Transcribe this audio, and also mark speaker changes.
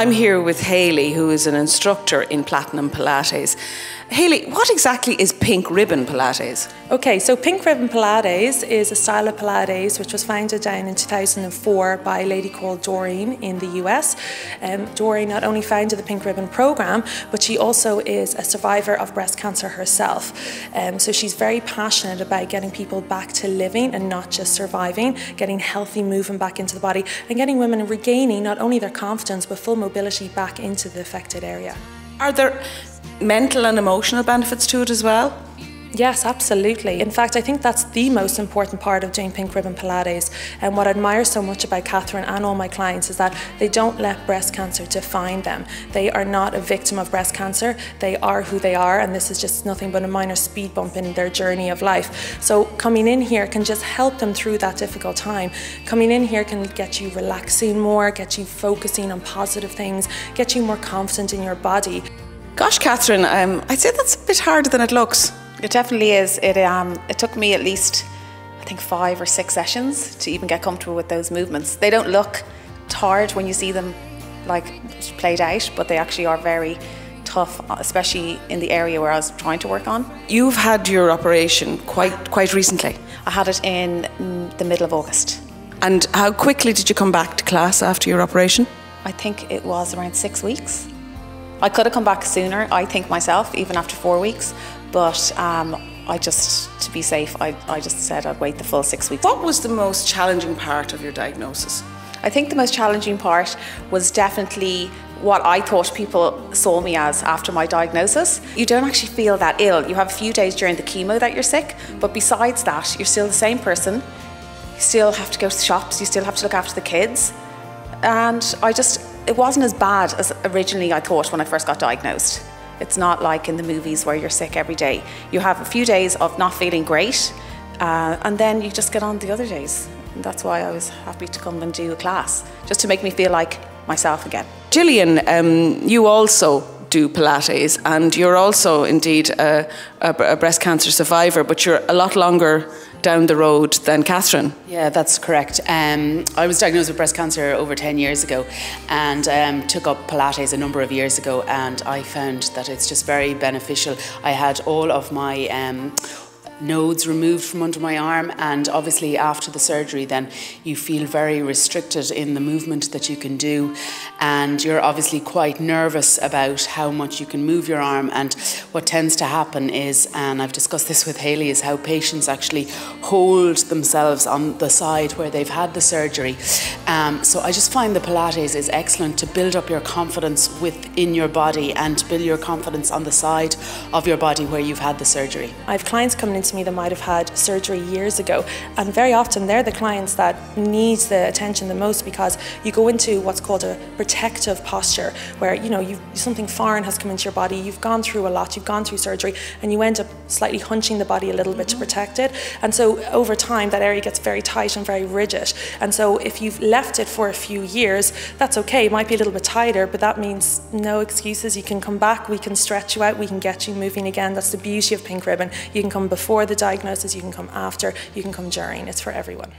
Speaker 1: I'm here with Haley, who is an instructor in Platinum Pilates. Haley, what exactly is Pink Ribbon Pilates?
Speaker 2: Okay, so Pink Ribbon Pilates is a style of Pilates which was founded down in 2004 by a lady called Doreen in the US. Um, Doreen not only founded the Pink Ribbon program, but she also is a survivor of breast cancer herself. Um, so she's very passionate about getting people back to living and not just surviving, getting healthy movement back into the body, and getting women regaining not only their confidence but full mobility back into the affected area.
Speaker 1: Are there mental and emotional benefits to it as well?
Speaker 2: Yes, absolutely. In fact, I think that's the most important part of doing Pink Ribbon Pilates. And what I admire so much about Catherine and all my clients is that they don't let breast cancer define them. They are not a victim of breast cancer. They are who they are, and this is just nothing but a minor speed bump in their journey of life. So coming in here can just help them through that difficult time. Coming in here can get you relaxing more, get you focusing on positive things, get you more confident in your body.
Speaker 1: Gosh, Catherine, um, I'd say that's a bit harder than it looks.
Speaker 3: It definitely is. It um, it took me at least, I think, five or six sessions to even get comfortable with those movements. They don't look hard when you see them like played out, but they actually are very tough, especially in the area where I was trying to work on.
Speaker 1: You've had your operation quite quite recently.
Speaker 3: I had it in the middle of August.
Speaker 1: And how quickly did you come back to class after your operation?
Speaker 3: I think it was around six weeks. I could have come back sooner, I think myself, even after four weeks, but um, I just, to be safe, I, I just said I'd wait the full six weeks.
Speaker 1: What was the most challenging part of your diagnosis?
Speaker 3: I think the most challenging part was definitely what I thought people saw me as after my diagnosis. You don't actually feel that ill. You have a few days during the chemo that you're sick, but besides that, you're still the same person. You still have to go to the shops, you still have to look after the kids. And I just, it wasn't as bad as originally I thought when I first got diagnosed. It's not like in the movies where you're sick every day. You have a few days of not feeling great, uh, and then you just get on the other days. And that's why I was happy to come and do a class, just to make me feel like myself again.
Speaker 1: Gillian, um, you also do Pilates, and you're also indeed a, a, a, breast cancer survivor, but you're a lot longer down the road than Catherine.
Speaker 4: Yeah, that's correct. Um, I was diagnosed with breast cancer over 10 years ago and um, took up Pilates a number of years ago, and I found that it's just very beneficial. I had all of my um, nodes removed from under my arm and obviously after the surgery then you feel very restricted in the movement that you can do and you're obviously quite nervous about how much you can move your arm and what tends to happen is and I've discussed this with Haley is how patients actually hold themselves on the side where they've had the surgery um, so I just find the Pilates is excellent to build up your confidence within your body and build your confidence on the side of your body where you've had the surgery.
Speaker 2: I have clients coming into to me that might have had surgery years ago. And very often they're the clients that need the attention the most because you go into what's called a protective posture where, you know, something foreign has come into your body, you've gone through a lot, you've gone through surgery, and you end up slightly hunching the body a little bit to mm-hmm. protect it. And so over time, that area gets very tight and very rigid. And so if you've left it for a few years, that's okay. It might be a little bit tighter, but that means no excuses. You can come back, we can stretch you out, we can get you moving again. That's the beauty of Pink Ribbon. You can come before before the diagnosis, you can come after, you can come during. It's for everyone.